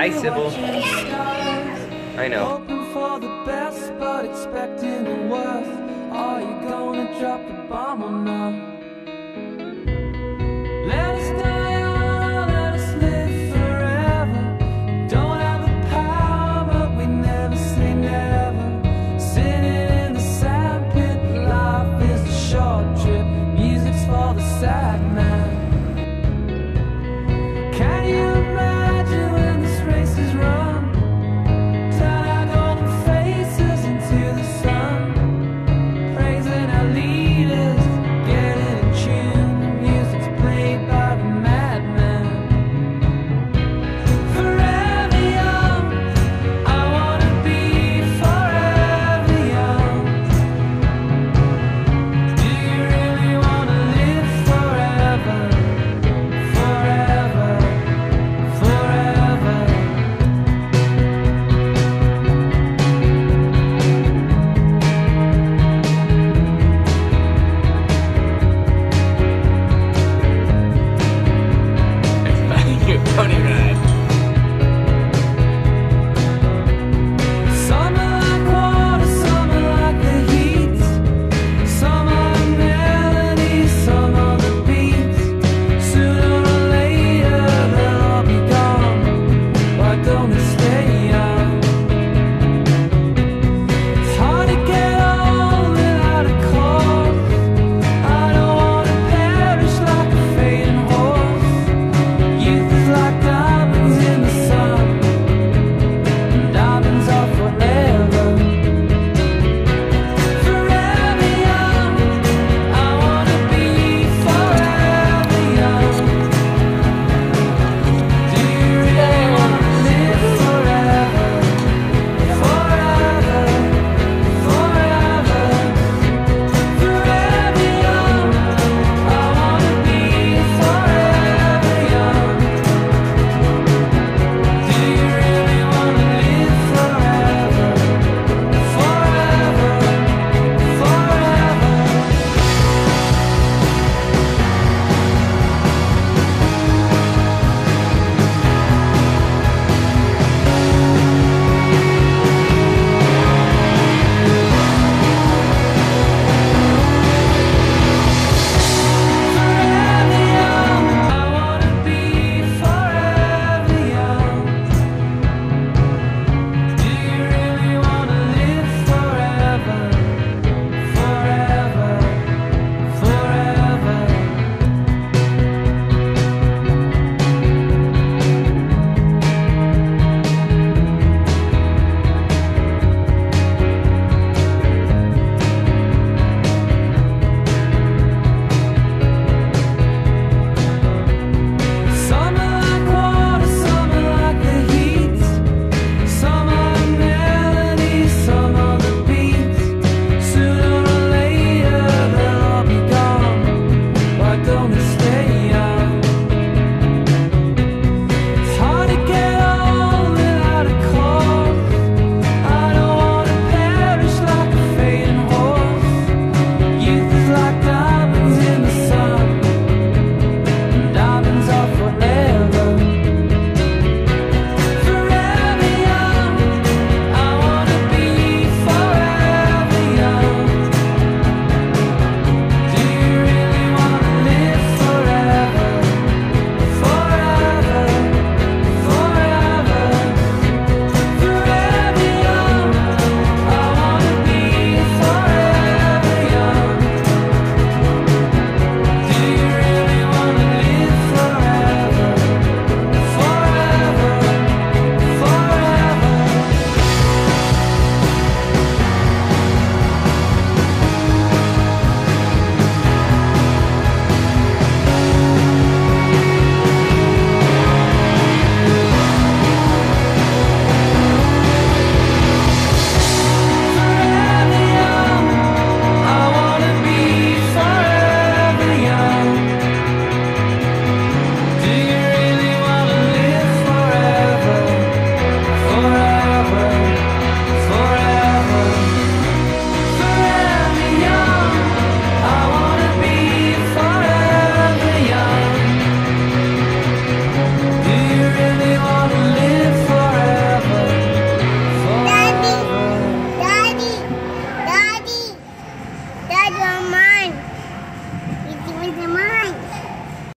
Hi, Sybil. I know. Hoping for the best, but expecting the worst. Are you gonna drop the bomb or not?